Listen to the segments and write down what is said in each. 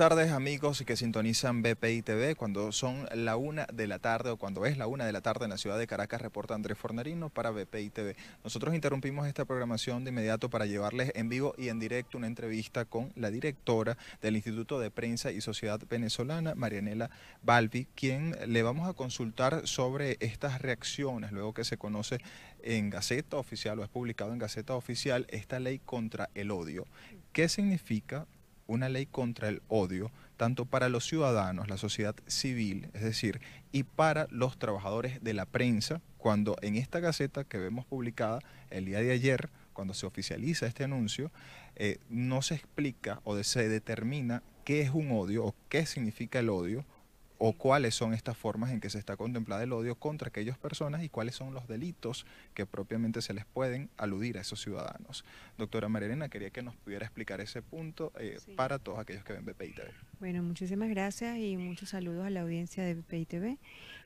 Tardes amigos que sintonizan BPI TV. Cuando son la una de la tarde o cuando es la una de la tarde en la ciudad de Caracas, reporta Andrés Fornerino para BPI TV. Nosotros interrumpimos esta programación de inmediato para llevarles en vivo y en directo una entrevista con la directora del Instituto de Prensa y Sociedad Venezolana, Marianela Balbi, quien le vamos a consultar sobre estas reacciones luego que se conoce en Gaceta Oficial o es publicado en Gaceta Oficial esta ley contra el odio. ¿Qué significa una ley contra el odio, tanto para los ciudadanos, la sociedad civil, es decir, y para los trabajadores de la prensa, cuando en esta gaceta que vemos publicada el día de ayer, cuando se oficializa este anuncio, eh, no se explica o se determina qué es un odio o qué significa el odio o cuáles son estas formas en que se está contemplado el odio contra aquellas personas y cuáles son los delitos que propiamente se les pueden aludir a esos ciudadanos. Doctora Marilena, quería que nos pudiera explicar ese punto eh, para todos aquellos que ven BPI TV. Bueno, muchísimas gracias y muchos saludos a la audiencia de BPI TV.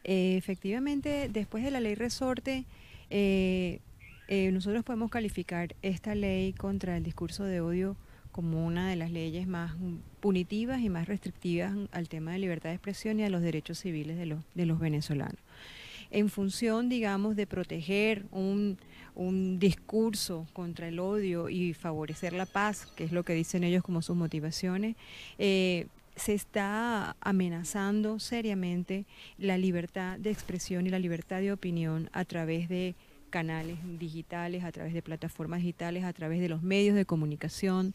Eh, efectivamente, después de la ley resorte, eh, nosotros podemos calificar esta ley contra el discurso de odio como una de las leyes más punitivas y más restrictivas al tema de libertad de expresión y a los derechos civiles de los, de los venezolanos. En función, digamos, de proteger un, discurso contra el odio y favorecer la paz, que es lo que dicen ellos como sus motivaciones, eh, se está amenazando seriamente la libertad de expresión y la libertad de opinión a través de canales digitales, a través de plataformas digitales, a través de los medios de comunicación,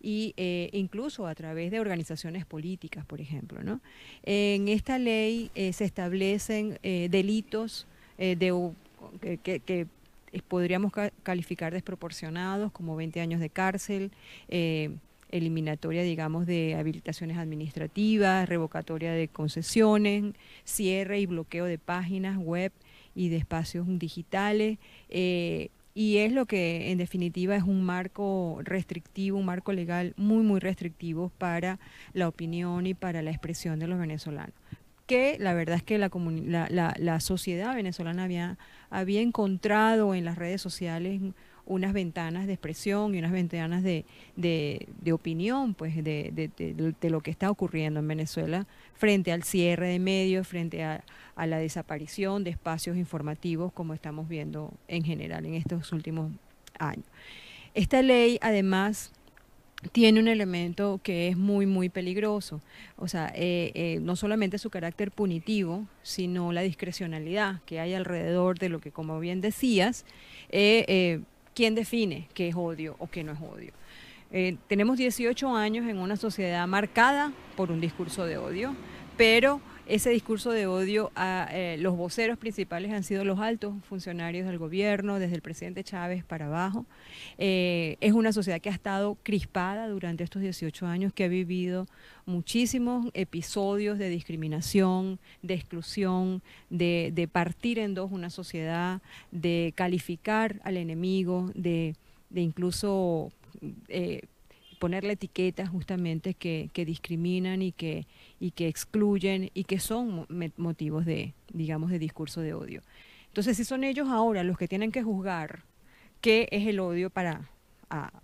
y eh, incluso a través de organizaciones políticas, por ejemplo. ¿no? En esta ley eh, se establecen eh, delitos de, que, podríamos calificar desproporcionados, como 20 años de cárcel, eliminatoria, digamos, de habilitaciones administrativas, revocatoria de concesiones, cierre y bloqueo de páginas web y de espacios digitales, y es lo que en definitiva es un marco restrictivo, un marco legal muy, muy restrictivo para la opinión y para la expresión de los venezolanos. Que la verdad es que la, la, la, sociedad venezolana había, había encontrado en las redes sociales unas ventanas de expresión y unas ventanas de, opinión pues de, de, lo que está ocurriendo en Venezuela frente al cierre de medios, frente a, a, la desaparición de espacios informativos como estamos viendo en general en estos últimos años. Esta ley además tiene un elemento que es muy, muy peligroso. O sea, eh, eh, no solamente su carácter punitivo, sino la discrecionalidad que hay alrededor de lo que, como bien decías, eh, ¿quién define qué es odio o qué no es odio? Eh, tenemos 18 años en una sociedad marcada por un discurso de odio, pero ese discurso de odio, a, eh, los voceros principales han sido los altos funcionarios del gobierno, desde el presidente Chávez para abajo. Eh, es una sociedad que ha estado crispada durante estos 18 años, que ha vivido muchísimos episodios de discriminación, de exclusión, de, partir en dos una sociedad, de calificar al enemigo, de, incluso... Eh, ponerle etiquetas justamente que, discriminan y que, y que excluyen y que son motivos de, digamos, de discurso de odio. Entonces, si son ellos ahora los que tienen que juzgar qué es el odio para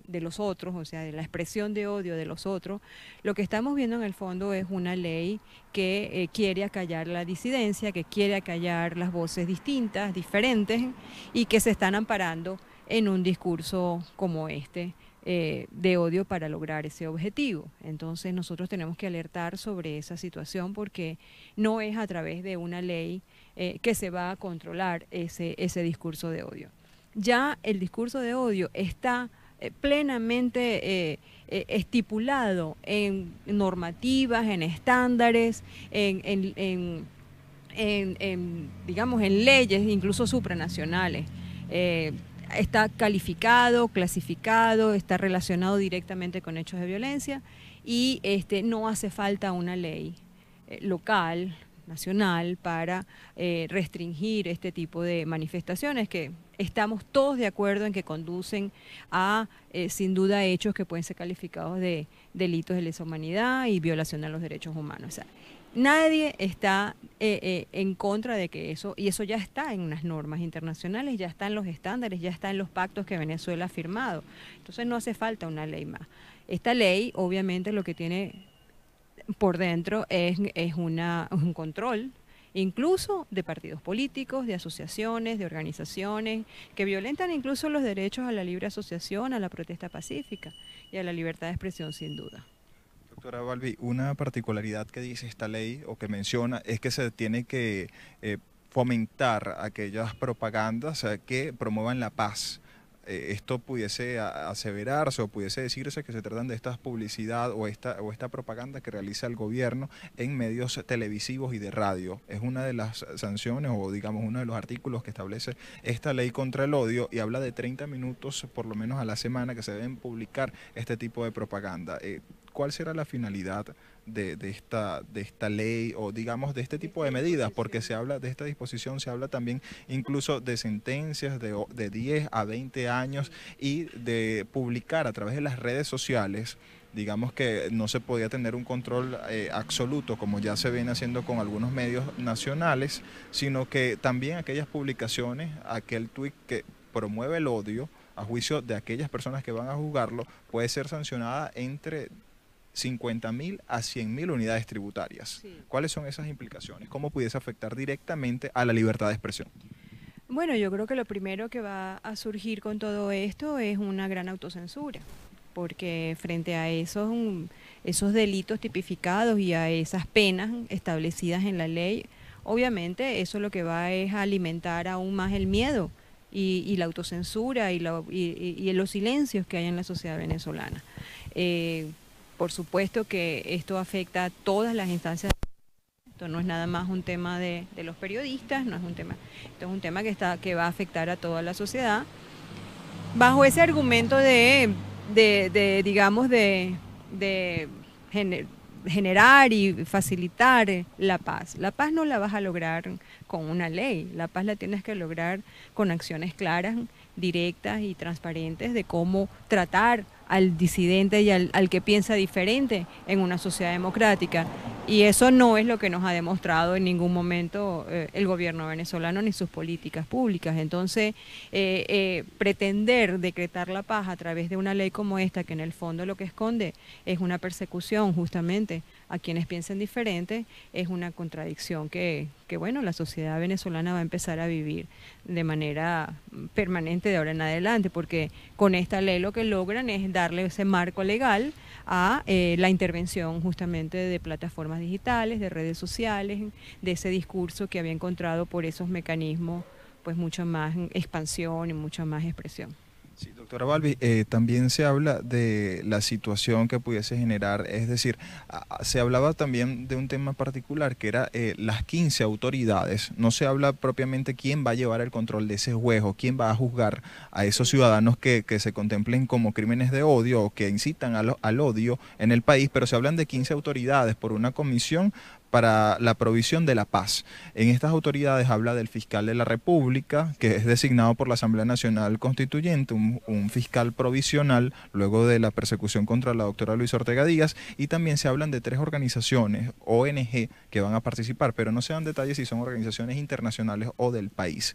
de los otros, o sea, de la expresión de odio de los otros, lo que estamos viendo en el fondo es una ley que eh, quiere acallar la disidencia, que quiere acallar las voces distintas, diferentes, y que se están amparando en un discurso como este, eh, de odio para lograr ese objetivo. Entonces nosotros tenemos que alertar sobre esa situación porque no es a través de una ley eh, que se va a controlar ese, ese discurso de odio. Ya el discurso de odio está eh, plenamente estipulado en normativas, en estándares, en, digamos, en leyes incluso supranacionales está calificado, clasificado, está relacionado directamente con hechos de violencia y este, no hace falta una ley eh, local, nacional, para eh, restringir este tipo de manifestaciones que estamos todos de acuerdo en que conducen a, eh, sin duda, hechos que pueden ser calificados de delitos de lesa humanidad y violación a los derechos humanos. Nadie está eh, eh, en contra de que eso, y eso ya está en unas normas internacionales, ya está en los estándares, ya está en los pactos que Venezuela ha firmado. Entonces no hace falta una ley más. Esta ley, obviamente, lo que tiene por dentro es, es una, un control incluso de partidos políticos, de asociaciones, de organizaciones, que violentan incluso los derechos a la libre asociación, a la protesta pacífica y a la libertad de expresión sin duda. Doctora Balbi, una particularidad que dice esta ley o que menciona es que se tiene que eh, fomentar aquellas propagandas que promuevan la paz eh, esto pudiese aseverarse o pudiese decirse que se tratan de esta publicidad o esta, o esta propaganda que realiza el gobierno en medios televisivos y de radio. Es una de las sanciones o digamos uno de los artículos que establece esta ley contra el odio y habla de 30 minutos por lo menos a la semana que se deben publicar este tipo de propaganda. Eh, ¿Cuál será la finalidad de, esta, ley o digamos de este tipo de medidas, porque se habla de esta disposición, se habla también incluso de sentencias de, de 10 a 20 años y de publicar a través de las redes sociales digamos que no se podía tener un control eh, absoluto como ya se viene haciendo con algunos medios nacionales, sino que también aquellas publicaciones, aquel tweet que promueve el odio a juicio de aquellas personas que van a juzgarlo, puede ser sancionada entre 50 mil a 100 mil unidades tributarias. ¿Cuáles son esas implicaciones? ¿Cómo pudiese afectar directamente a la libertad de expresión? Bueno, yo creo que lo primero que va a surgir con todo esto es una gran autocensura, porque frente a esos, esos delitos tipificados y a esas penas establecidas en la ley, obviamente eso lo que va es a alimentar aún más el miedo y, la autocensura y, y, los silencios que hay en la sociedad venezolana. Eh, por supuesto que esto afecta a todas las instancias. Esto no es nada más un tema de, los periodistas, no es un tema, esto es un tema que está, que va a afectar a toda la sociedad. Bajo ese argumento de, digamos, de, generar y facilitar la paz. La paz no la vas a lograr con una ley, la paz la tienes que lograr con acciones claras, directas y transparentes de cómo tratar al disidente y al, que piensa diferente en una sociedad democrática. Y eso no es lo que nos ha demostrado en ningún momento eh, el gobierno venezolano ni sus políticas públicas. Entonces, eh, eh, pretender decretar la paz a través de una ley como esta, que en el fondo lo que esconde es una persecución justamente a quienes piensen diferente, es una contradicción que, que, bueno, la sociedad venezolana va a empezar a vivir de manera permanente de ahora en adelante, porque con esta ley lo que logran es darle ese marco legal a eh, la intervención justamente de plataformas digitales, de redes sociales, de ese discurso que había encontrado por esos mecanismos pues mucho más expansión y mucha más expresión. Sí, doctora Balbi, eh, también se habla de la situación que pudiese generar, es decir, se hablaba también de un tema particular que era eh, las 15 autoridades, no se habla propiamente quién va a llevar el control de ese juego, quién va a juzgar a esos ciudadanos que, que se contemplen como crímenes de odio o que incitan al, al odio en el país, pero se hablan de 15 autoridades por una comisión para la provisión de la paz. En estas autoridades habla del fiscal de la República, que es designado por la Asamblea Nacional Constituyente, un, fiscal provisional, luego de la persecución contra la doctora Luis Ortega Díaz, y también se hablan de tres organizaciones, ONG, que van a participar, pero no se dan detalles si son organizaciones internacionales o del país.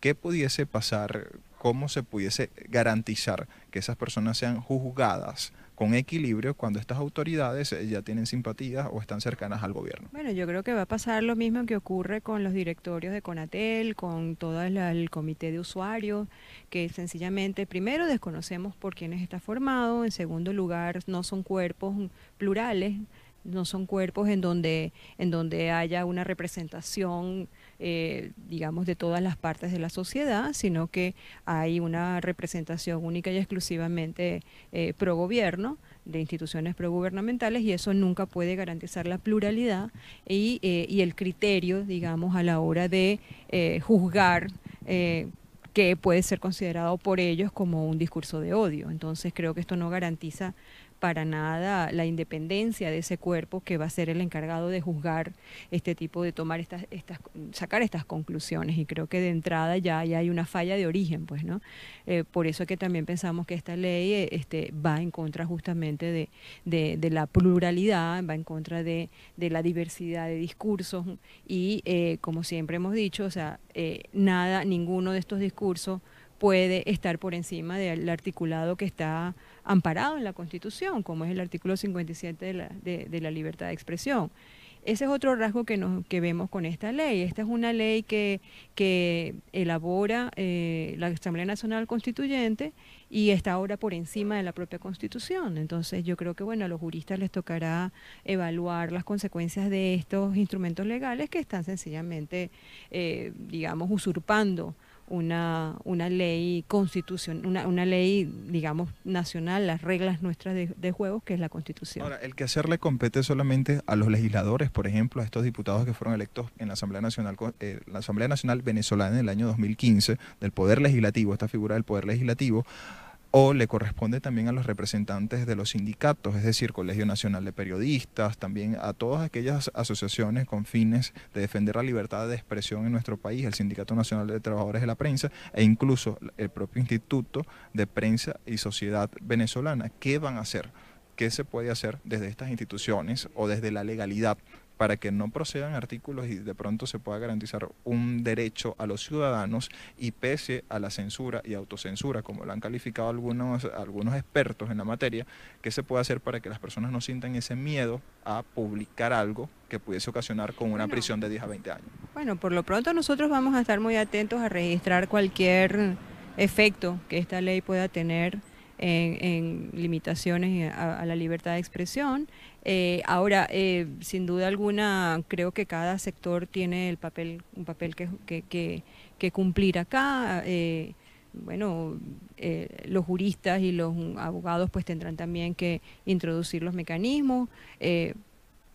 ¿Qué pudiese pasar? ¿Cómo se pudiese garantizar que esas personas sean juzgadas con equilibrio cuando estas autoridades eh, ya tienen simpatía o están cercanas al gobierno. Bueno, yo creo que va a pasar lo mismo que ocurre con los directorios de Conatel, con todo el, comité de usuarios, que sencillamente, primero, desconocemos por quiénes está formado, en segundo lugar, no son cuerpos plurales, no son cuerpos en donde, en donde haya una representación, eh, digamos, de todas las partes de la sociedad, sino que hay una representación única y exclusivamente eh, pro gobierno de instituciones progubernamentales y eso nunca puede garantizar la pluralidad y, eh, y el criterio, digamos, a la hora de juzgar que puede ser considerado por ellos como un discurso de odio. Entonces creo que esto no garantiza para nada la independencia de ese cuerpo que va a ser el encargado de juzgar este tipo de tomar estas, estas sacar estas conclusiones. Y creo que de entrada ya, hay una falla de origen pues no eh, por eso que también pensamos que esta ley eh, este va en contra justamente de, la pluralidad va en contra de, la diversidad de discursos. Y eh, como siempre hemos dicho o sea nada ninguno de estos discursos puede estar por encima del articulado que está amparado en la Constitución, como es el artículo 57 de la, de la libertad de expresión. Ese es otro rasgo que, nos, que vemos con esta ley. Esta es una ley que, que elabora eh, la Asamblea Nacional Constituyente y está ahora por encima de la propia Constitución. Entonces yo creo que bueno, a los juristas les tocará evaluar las consecuencias de estos instrumentos legales que están sencillamente, eh, digamos, usurpando una, una ley constitución, una, una ley, digamos, nacional, las reglas nuestras de, de que es la constitución. Ahora, el que hacerle compete solamente a los legisladores, por ejemplo, a estos diputados que fueron electos en la Asamblea Nacional, eh, la Asamblea Nacional Venezolana en el año 2015, del Poder Legislativo, esta figura del Poder Legislativo, o le corresponde también a los representantes de los sindicatos, es decir, Colegio Nacional de Periodistas, también a todas aquellas asociaciones con fines de defender la libertad de expresión en nuestro país, el Sindicato Nacional de Trabajadores de la Prensa e incluso el propio Instituto de Prensa y Sociedad Venezolana. ¿Qué van a hacer? ¿Qué se puede hacer desde estas instituciones o desde la legalidad para que no procedan artículos y de pronto se pueda garantizar un derecho a los ciudadanos y pese a la censura y autocensura, como lo han calificado algunos, algunos expertos en la materia, ¿qué se puede hacer para que las personas no sientan ese miedo a publicar algo que pudiese ocasionar con una prisión de 10 a 20 años? Bueno, por lo pronto nosotros vamos a estar muy atentos a registrar cualquier efecto que esta ley pueda tener en, limitaciones a, la libertad de expresión. Eh, ahora, eh, sin duda alguna, creo que cada sector tiene el papel, un papel que, que, cumplir acá. Eh, bueno, los juristas y los abogados pues tendrán también que introducir los mecanismos.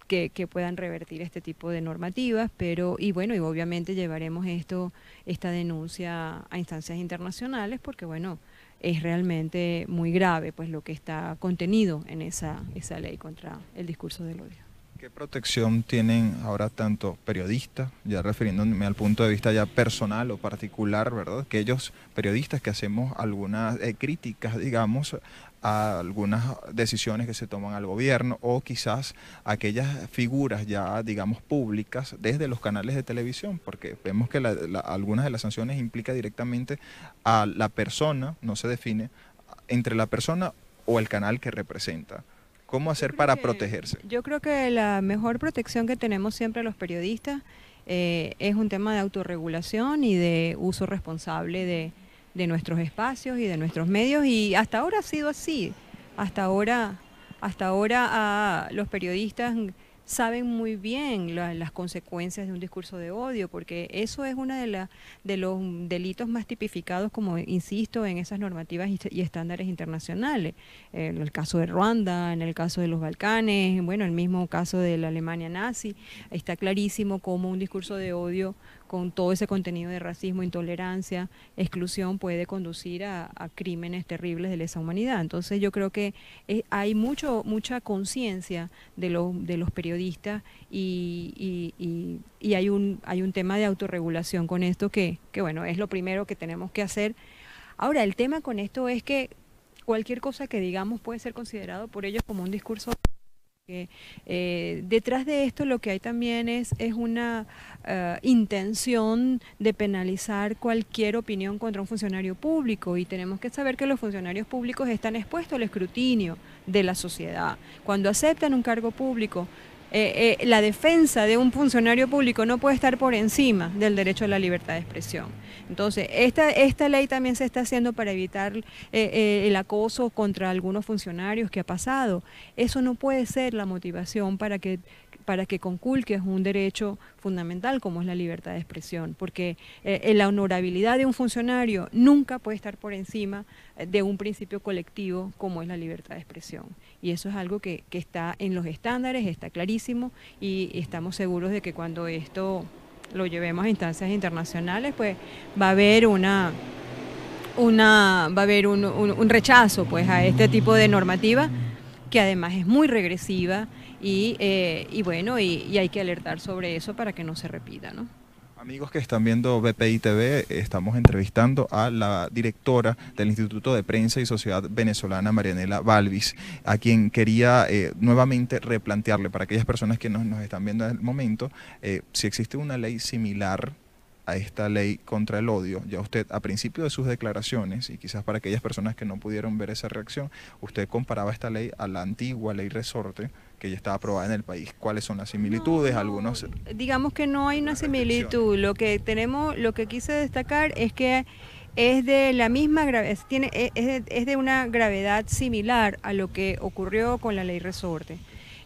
Que, que, puedan revertir este tipo de normativas, pero y bueno, y obviamente llevaremos esto, esta denuncia a instancias internacionales, porque bueno, es realmente muy grave pues lo que está contenido en esa, esa ley contra el discurso del odio. ¿Qué protección tienen ahora tanto periodistas, ya refiriéndome al punto de vista ya personal o particular, ¿verdad? Aquellos periodistas que hacemos algunas eh, críticas, digamos, a algunas decisiones que se toman al gobierno o quizás aquellas figuras ya, digamos, públicas desde los canales de televisión, porque vemos que algunas de las sanciones implica directamente a la persona, no se define, entre la persona o el canal que representa. ¿Cómo hacer para protegerse? Yo creo que la mejor protección que tenemos siempre los periodistas eh, es un tema de autorregulación y de uso responsable de, de nuestros espacios y de nuestros medios y hasta ahora ha sido así. Hasta ahora, hasta ahora ah, los periodistas saben muy bien las consecuencias de un discurso de odio, porque eso es uno de, de los delitos más tipificados, como insisto, en esas normativas y, estándares internacionales. En el caso de Ruanda, en el caso de los Balcanes, bueno, el mismo caso de la Alemania nazi, está clarísimo cómo un discurso de odio con todo ese contenido de racismo, intolerancia, exclusión, puede conducir a, crímenes terribles de lesa humanidad. Entonces yo creo que eh, hay mucho, mucha conciencia de, de los periodistas y, y, hay, un, hay un tema de autorregulación con esto que, que, bueno, es lo primero que tenemos que hacer. Ahora, el tema con esto es que cualquier cosa que digamos puede ser considerado por ellos como un discurso eh, detrás de esto lo que hay también es, es una eh, intención de penalizar cualquier opinión contra un funcionario público y tenemos que saber que los funcionarios públicos están expuestos al escrutinio de la sociedad. Cuando aceptan un cargo público, eh, la defensa de un funcionario público no puede estar por encima del derecho a la libertad de expresión. Entonces, esta, ley también se está haciendo para evitar eh, eh, el acoso contra algunos funcionarios que ha pasado. Eso no puede ser la motivación para que para que conculques un derecho fundamental como es la libertad de expresión, porque eh, la honorabilidad de un funcionario nunca puede estar por encima de un principio colectivo como es la libertad de expresión. Y eso es algo que, que está en los estándares, está clarísimo y estamos seguros de que cuando esto lo llevemos a instancias internacionales, pues va a haber una una va a haber un, rechazo pues a este tipo de normativa que además es muy regresiva y, eh, y bueno y, y, hay que alertar sobre eso para que no se repita ¿no? Amigos que están viendo BPI TV, estamos entrevistando a la directora del Instituto de Prensa y Sociedad Venezolana, Marianela Balvis, a quien quería eh, nuevamente replantearle para aquellas personas que nos, nos están viendo en el momento, eh, si existe una ley similar a esta ley contra el odio. Ya usted, a principio de sus declaraciones, y quizás para aquellas personas que no pudieron ver esa reacción, usted comparaba esta ley a la antigua ley resorte que ya estaba aprobada en el país. ¿Cuáles son las similitudes? Algunos digamos que no hay una similitud. Lo que tenemos, lo que quise destacar es que es de la misma gravedad, tiene, es de, una gravedad similar a lo que ocurrió con la ley resorte,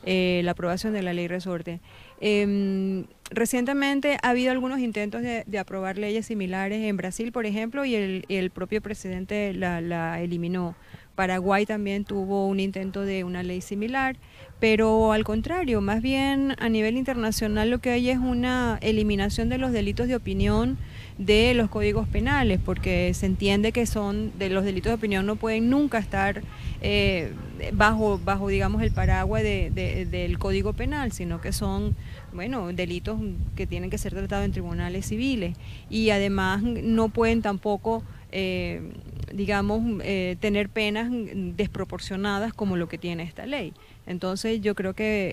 eh, la aprobación de la ley resorte. Em, recientemente ha habido algunos intentos de, aprobar leyes similares en Brasil, por ejemplo, y el, propio presidente la, eliminó. Paraguay también tuvo un intento de una ley similar, pero al contrario, más bien a nivel internacional lo que hay es una eliminación de los delitos de opinión de los códigos penales, porque se entiende que son de los delitos de opinión no pueden nunca estar eh, bajo, bajo, digamos, el paraguas del código penal, sino que son, bueno, delitos que tienen que ser tratados en tribunales civiles y además no pueden tampoco eh, digamos, eh, tener penas desproporcionadas como lo que tiene esta ley. Entonces yo creo que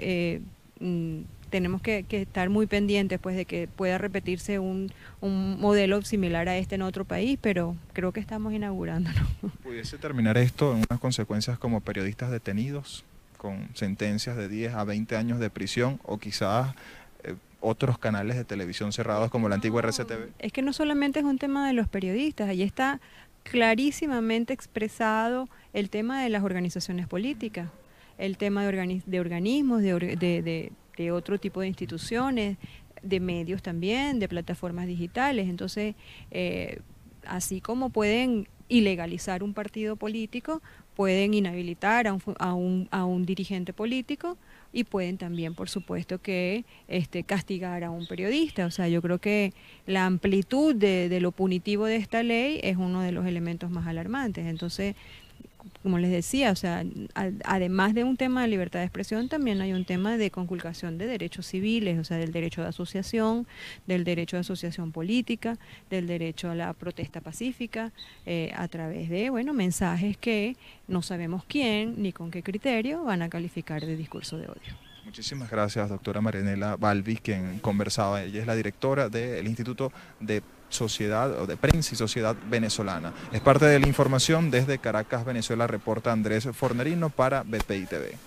eh, mm, tenemos que, estar muy pendientes pues, de que pueda repetirse un, un, modelo similar a este en otro país, pero creo que estamos inaugurándolo. ¿Pudiese terminar esto en unas consecuencias como periodistas detenidos con sentencias de 10 a 20 años de prisión o quizás otros canales de televisión cerrados como la antigua RCTV? Es que no solamente es un tema de los periodistas, ahí está clarísimamente expresado el tema de las organizaciones políticas, el tema de, de organismos, de, de, otro tipo de instituciones, de medios también, de plataformas digitales. Entonces, eh, así como pueden ilegalizar un partido político, pueden inhabilitar a un, a un, a un dirigente político y pueden también, por supuesto, que este, castigar a un periodista. O sea, yo creo que la amplitud de, de lo punitivo de esta ley es uno de los elementos más alarmantes. Entonces, como les decía, o sea, además de un tema de libertad de expresión, también hay un tema de conculcación de derechos civiles, o sea, del derecho de asociación, del derecho de asociación política, del derecho a la protesta pacífica, eh, a través de, bueno, mensajes que no sabemos quién ni con qué criterio van a calificar de discurso de odio. Muchísimas gracias, doctora Marianela Balvis, quien conversaba. Ella es la directora del Instituto de Sociedad o de Prensa y Sociedad Venezolana. Es parte de la información desde Caracas, Venezuela, reporta Andrés Fornerino para BPI TV.